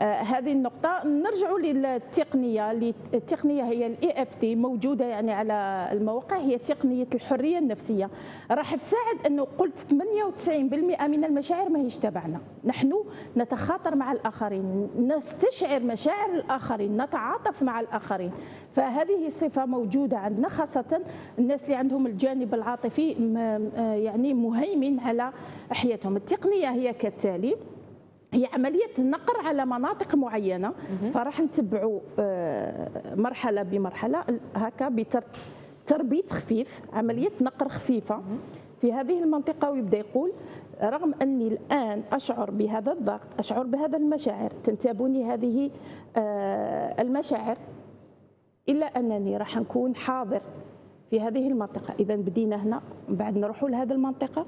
آه، هذه النقطة. نرجع للتقنية التقنية هي ال EFT موجودة يعني على المواقع هي تقنية الحرية النفسية. راح تساعد أنه قلت 98% من المشاعر ما هيش تبعنا. نحن نتخاطر مع الآخرين نستشعر مشاعر الآخرين نتعاطف مع الآخرين. فهذه صفة موجودة عندنا خاصة الناس اللي عندهم الجانب العاطفي آه، يعني مهيمن على حياتهم التقنية هي كالتالي هي عملية نقر على مناطق معينة فراح نتبعوا آه، مرحلة بمرحلة هكا بتربيط خفيف عملية نقر خفيفة. في هذه المنطقة ويبدأ يقول رغم أني الآن أشعر بهذا الضغط أشعر بهذا المشاعر تنتابني هذه آه، المشاعر إلا أنني راح نكون حاضر في هذه المنطقة. إذا بدينا هنا بعد نروحوا لهذه المنطقة.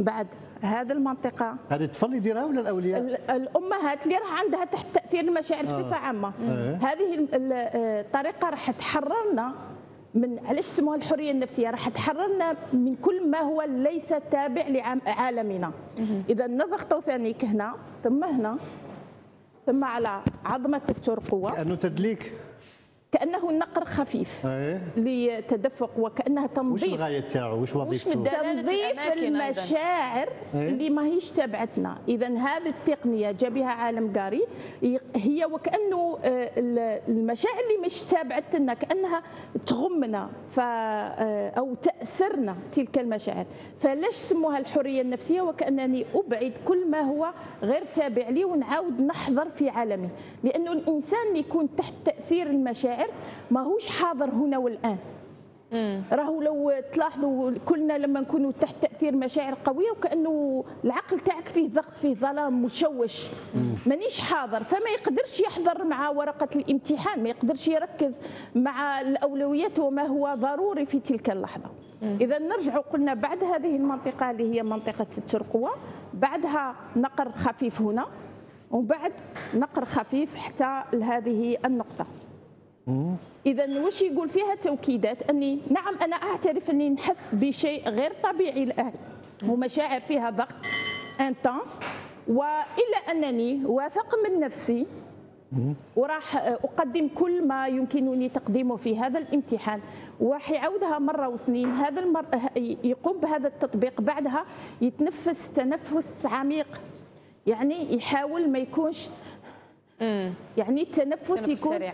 بعد هذه المنطقة. هذه الطفل يديرها ولا الأولياء؟ الامهات اللي راح عندها تحت تأثير المشاعر بصفة آه. عامة. آه. هذه الطريقة راح تحررنا من علاش سموها الحرية النفسية؟ راح تحررنا من كل ما هو ليس تابع لعالمنا. إذا نضغطوا ثانيك هنا ثم هنا ثم على عظمة الترقوه كانه تدليك. كأنه نقر خفيف أيه. لتدفق وكأنها تنظيف. وش الغاية تاعو وش وظيفته؟ تنظيف المشاعر أيه؟ اللي ما هيش تبعتنا. اذا هذه التقنية جا بها عالم قاري هي وكأنه آه، المشاعر اللي مش تابعتنا كأنها تغمنا ف آه، أو تاسرنا تلك المشاعر. فلاش سموها الحرية النفسية؟ وكأنني أبعد كل ما هو غير تابع لي ونعاود نحضر في عالمي. لأنه الإنسان اللي يكون تحت تأثير المشاعر الشاعر ماهوش حاضر هنا والآن. راهو لو تلاحظوا كلنا لما نكونوا تحت تأثير مشاعر قوية وكأنه العقل تاعك فيه ضغط فيه ظلام مشوش. مانيش حاضر فما يقدرش يحضر مع ورقة الامتحان ما يقدرش يركز مع الأولويات وما هو ضروري في تلك اللحظة. إذا نرجع قلنا بعد هذه المنطقة اللي هي منطقة الترقوة بعدها نقر خفيف هنا وبعد نقر خفيف حتى لهذه النقطة. اذا وش يقول فيها توكيدات؟ أني نعم أنا أعترف أني نحس بشيء غير طبيعي الآن. ومشاعر فيها ضغط انتنس وإلا أنني واثق من نفسي وراح أقدم كل ما يمكنني تقديمه في هذا الامتحان. وراح يعودها مرة واثنين هذا المر... يقوم بهذا التطبيق بعدها يتنفس تنفس عميق. يعني يحاول ما يكونش يعني التنفس يكون سريع.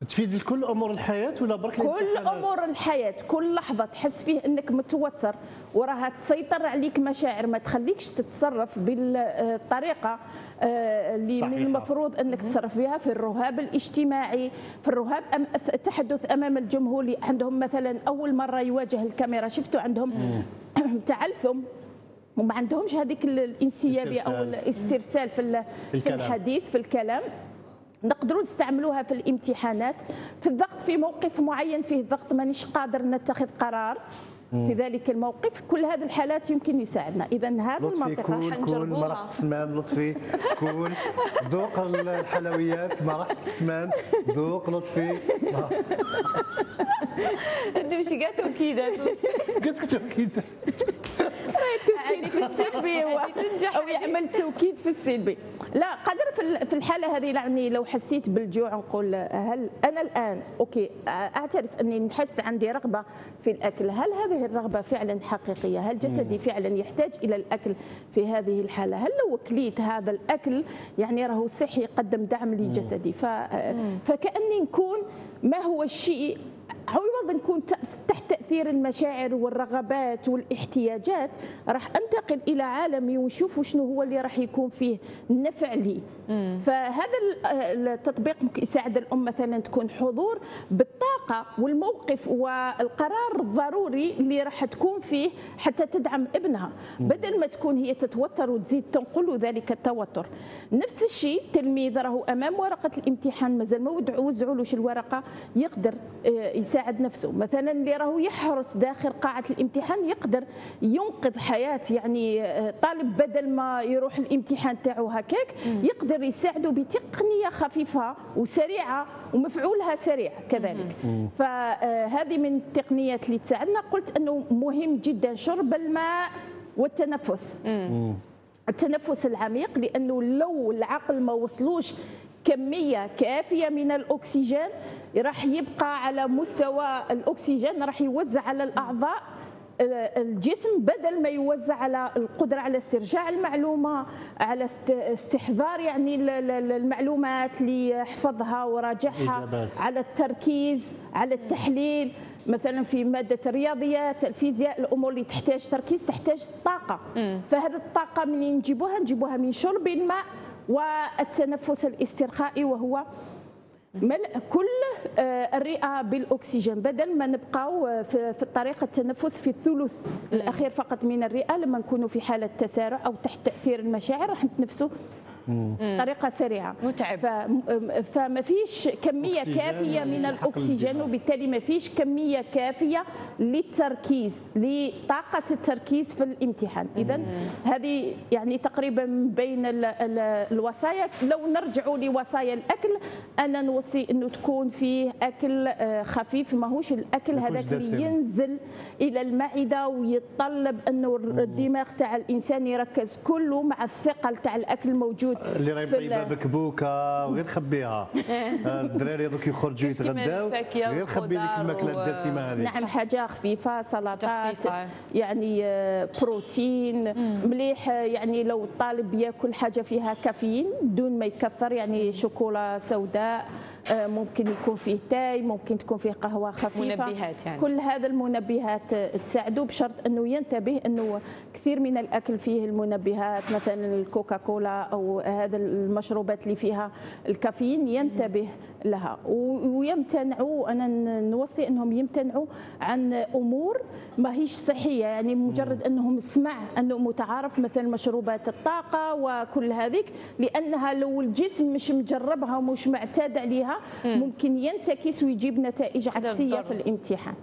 تفيد لكل أمور الحياة ولا برك كل أمور الحياة كل لحظة تحس فيه إنك متوتر وراها تسيطر عليك مشاعر ما تخليكش تتصرف بالطريقة آه، اللي من المفروض إنك تتصرف بها في الرهاب الاجتماعي في الرهاب التحدث أمام الجمهور اللي عندهم مثلا أول مرة يواجه الكاميرا شفتوا عندهم تعلثم وما عندهمش هذيك الإنسيابية أو الاسترسال في, في الحديث في الكلام. نقدروا نستعملوها في الامتحانات في الضغط في موقف معين فيه ضغط مانيش قادر نتخذ قرار في ذلك الموقف. كل هذه الحالات يمكن يساعدنا. إذا هذه المنطقة كون كون ما راح تسمان لطفي كون ذوق الحلويات ما راح تسمان ذوق لطفي. أنت مش قالت توكيدات قلت توكيدات توكيد في السلبي أو يعمل توكيد في السلبي لا قدر في الحالة هذه يعني لو حسيت بالجوع نقول هل أنا الآن أوكي أعترف أني نحس عندي رغبة في الأكل. هل هذه الرغبة فعلا حقيقية؟ هل جسدي فعلا يحتاج إلى الأكل في هذه الحالة؟ هل لو أكليت هذا الأكل يعني راهو صحي يقدم دعم لجسدي. فكأني نكون ما هو الشيء عوض نكون تحت تأثير المشاعر والرغبات والاحتياجات. راح أنتقل إلى عالمي ونشوف شنو هو اللي راح يكون فيه نفع لي. فهذا التطبيق ممكن يساعد الأم مثلا تكون حضور بالطاقة والموقف والقرار الضروري اللي راح تكون فيه حتى تدعم ابنها. بدل ما تكون هي تتوتر وتزيد تنقل ذلك التوتر. نفس الشيء التلميذ راهو أمام ورقة الامتحان. مازال ما وزعولوش الورقة. يقدر آه، يساعد نفسه. مثلا اللي راهو يحرص داخل قاعة الامتحان يقدر ينقذ حياة يعني آه، طالب بدل ما يروح الامتحان تاعو هكاك يقدر يساعده بتقنية خفيفة وسريعة ومفعولها سريع كذلك. فهذه من التقنيات اللي تساعدنا. قلت أنه مهم جدا شرب الماء والتنفس. التنفس العميق لأنه لو العقل ما وصلوش كمية كافية من الأكسجين راح يبقى على مستوى الأكسجين راح يوزع على الأعضاء آه، الجسم بدل ما يوزع على القدرة على استرجاع المعلومة على استحضار يعني المعلومات اللي يحفظها وراجعها إجابات. على التركيز على التحليل. مثلا في مادة الرياضيات الفيزياء الأمور اللي تحتاج تركيز تحتاج طاقة. فهذه الطاقة منين نجيبوها نجيبوها من شرب الماء. والتنفس الاسترخائي وهو ملء كل آه، الرئة بالأكسجين. بدل ما نبقاو في طريقة التنفس في الثلث الأخير فقط من الرئة لما نكونوا في حالة تسارع أو تحت تأثير المشاعر راح نتنفسوا طريقة سريعة. متعب. فما فيش كمية كافية من الأكسجين وبالتالي ما فيش كمية كافية للتركيز لطاقة التركيز في الامتحان. اذا هذه يعني تقريبا بين ال ال الوصايا. لو نرجعوا لوصايا الأكل أنا نوصي إنه تكون فيه أكل آه، خفيف. ماهوش الأكل هذاك اللي ينزل إلى المعدة ويتطلب إنه الدماغ تاع الإنسان يركز كله مع الثقل تاع الأكل الموجود. اللي راهي طيبه بكبوكه وغير خبيها. آه، الدراري دوك يخرجوا يتغداو غير خبي لك الماكله الدسمه هذه نعم حاجة خفيفة سلطات يعني آه، بروتين مليح آه، يعني لو الطالب ياكل حاجة فيها كافيين دون ما يكثر يعني شوكولا سوداء ممكن يكون فيه تاي ممكن تكون فيه قهوة خفيفة منبهات يعني. كل هذا المنبهات تساعده بشرط أنه ينتبه أنه كثير من الأكل فيه المنبهات مثلا الكوكاكولا أو هذا المشروبات اللي فيها الكافيين ينتبه لها. ويمتنعوا أنا نوصي إنهم يمتنعوا عن أمور ما هيش صحية. يعني مجرد إنهم سمع أنه متعارف مثلا مشروبات الطاقة وكل هذيك لأنها لو الجسم مش مجربها ومش معتاد عليها ممكن ينتكس ويجيب نتائج عكسية في الامتحان.